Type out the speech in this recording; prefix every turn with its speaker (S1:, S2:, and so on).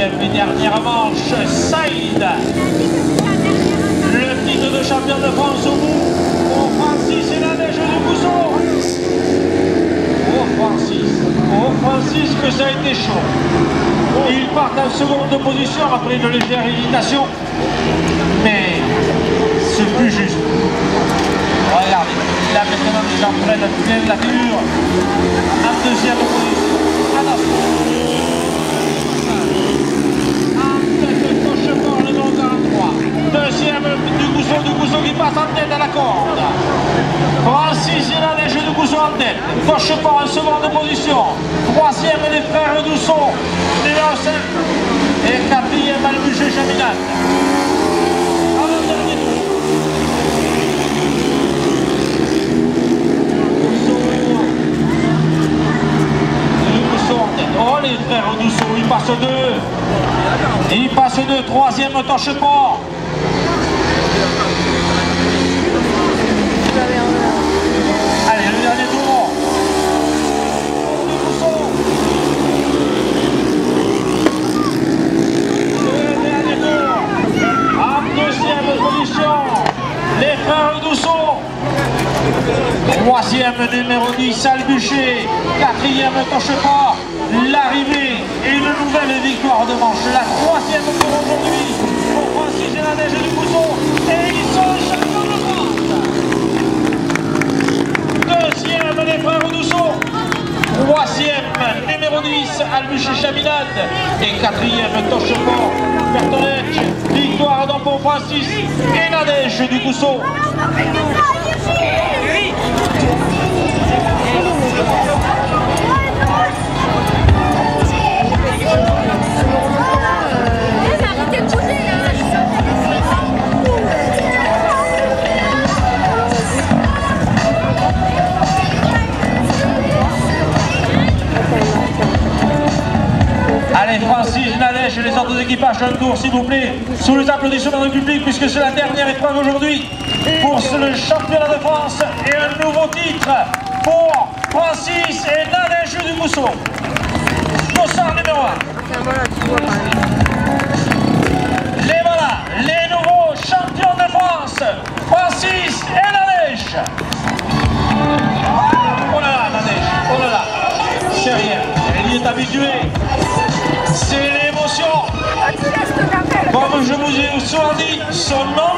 S1: et dernière manche, Saïd. Le titre de champion de France au bout pour Francis et la neige du Cousson. Oh Francis, oh Francis que ça a été chaud. Il part en seconde position après une légère hésitation, mais c'est plus juste. Regardez, là maintenant les gens prennent bien la figure en deuxième position. Deuxième du Gousson, en tête à la corde. Francis jeux du Gousson en tête. Gauche en seconde position. Troisième les frères Dousson. 5. Et quatrième Albuché Chaminade. Oh les frères Dousson, ils passent deux. Ils passent deux, troisième torche pas. Allez, le dernier tour. Le dernier tour. En deuxième position, les frères Dousson. Troisième numéro 10, Albuché. Quatrième pas. L'arrivée et une nouvelle victoire de manche. La troisième pour aujourd'hui pour Francis et la neige du Cousson. Et ils sont champions de France. Deuxième, les frères Dousson. Troisième, numéro 10, Albuché Chaminade. Et quatrième, Tocheport, Bertolec. Victoire pour Francis et neige du Cousson. Allez, Francis, Nadège et les autres équipages, un tour s'il vous plaît, sous les applaudissements du public, puisque c'est la dernière épreuve aujourd'hui pour le championnat de France et un nouveau titre pour Francis et Nadège du. Dossard numéro 1. Les voilà, les nouveaux champions de France, Francis et Nadège. Oh là là, Nadège, oh là là, c'est rien, y est habituée. C'est l'émotion. Comme je vous ai souvent dit, son nom.